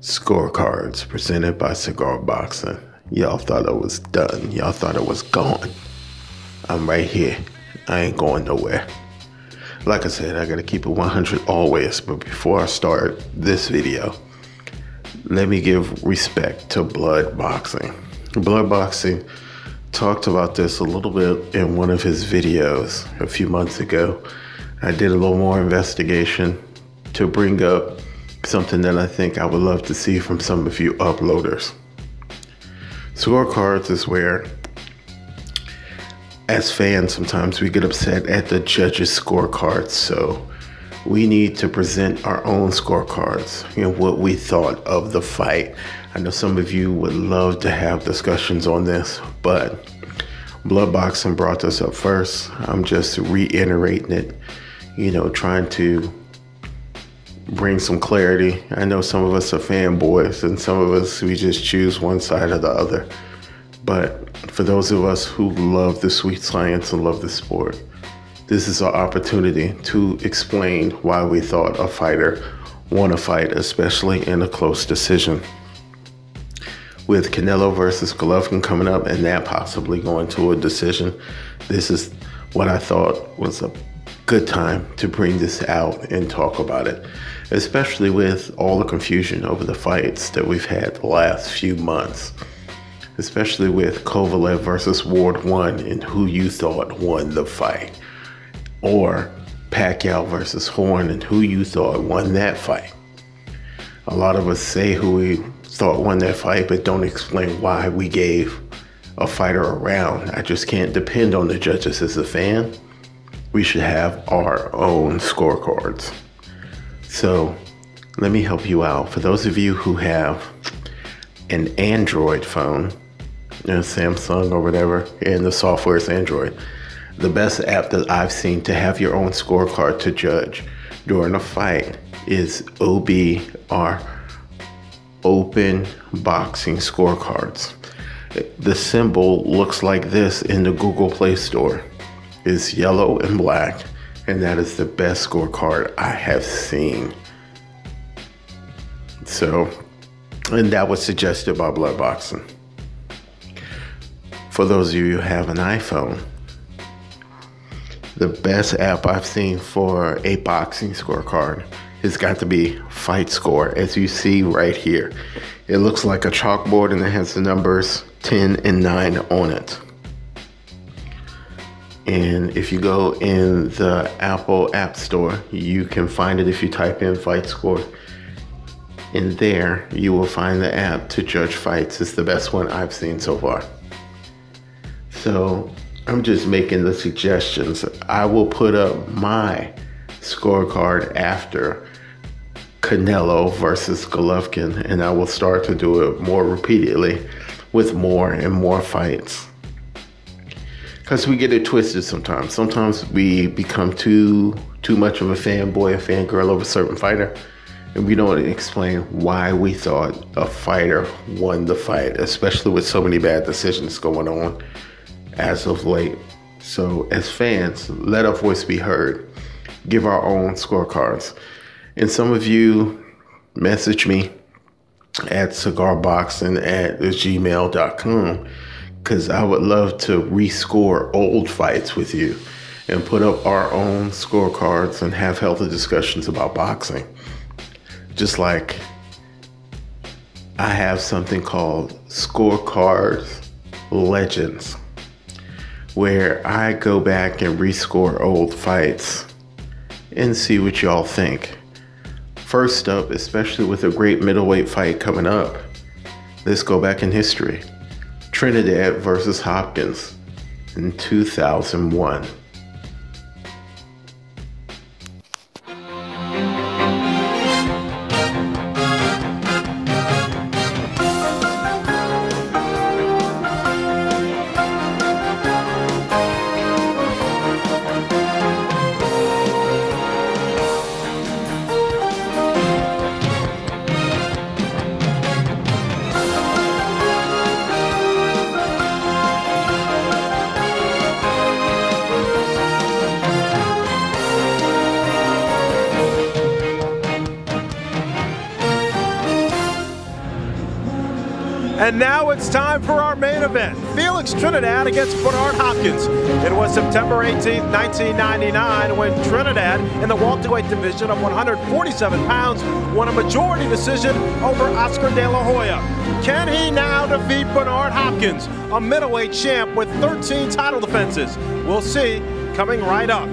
Scorecards presented by Cigar Boxing. Y'all thought I was done. Y'all thought I was gone. I'm right here. I ain't going nowhere. Like I said, I gotta keep it 100 always. But before I start this video, let me give respect to Blood Boxing. Blood Boxing talked about this a little bit in one of his videos a few months ago. I did a little more investigation to bring up something that I think I would love to see from some of you uploaders. Scorecards is where, as fans, sometimes we get upset at the judges' scorecards. So we need to present our own scorecards, you know, what we thought of the fight. I know some of you would love to have discussions on this, but Blood Boxing brought this up first. I'm just reiterating it, you know, trying to bring some clarity. I know some of us are fanboys and some of us we just choose one side or the other. But for those of us who love the sweet science and love the sport, this is our opportunity to explain why we thought a fighter won a fight, especially in a close decision. With Canelo versus Golovkin coming up and that possibly going to a decision, this is what I thought was a good time to bring this out and talk about it, especially with all the confusion over the fights that we've had the last few months, especially with Kovalev versus Ward 1 and who you thought won the fight, or Pacquiao versus Horn and who you thought won that fight. A lot of us say who we thought won that fight, but don't explain why we gave a fighter a round. I just can't depend on the judges as a fan we should have our own scorecards. So let me help you out. For those of you who have an Android phone, you know, Samsung or whatever, and the software is Android, the best app that I've seen to have your own scorecard to judge during a fight is OBR, Open Boxing Scorecards. The symbol looks like this in the Google Play Store is yellow and black, and that is the best scorecard I have seen. So, and that was suggested by Blood Boxing. For those of you who have an iPhone, the best app I've seen for a boxing scorecard has got to be Fight Score, as you see right here. It looks like a chalkboard and it has the numbers 10 and 9 on it. And if you go in the Apple App Store, you can find it if you type in Fight Score. In there, you will find the app to judge fights. It's the best one I've seen so far. So I'm just making the suggestions. I will put up my scorecard after Canelo versus Golovkin, and I will start to do it more repeatedly with more and more fights because we get it twisted sometimes. Sometimes we become too too much of a fanboy, a fangirl of a certain fighter, and we don't explain why we thought a fighter won the fight, especially with so many bad decisions going on as of late. So, as fans, let our voice be heard. Give our own scorecards. And some of you message me at cigarboxing at gmail.com because I would love to rescore old fights with you and put up our own scorecards and have healthy discussions about boxing. Just like I have something called Scorecards Legends, where I go back and rescore old fights and see what y'all think. First up, especially with a great middleweight fight coming up, let's go back in history. Trinidad versus Hopkins in 2001. And now it's time for our main event Felix Trinidad against Bernard Hopkins. It was September 18, 1999, when Trinidad, in the welterweight division of 147 pounds, won a majority decision over Oscar De La Hoya. Can he now defeat Bernard Hopkins, a middleweight champ with 13 title defenses? We'll see coming right up.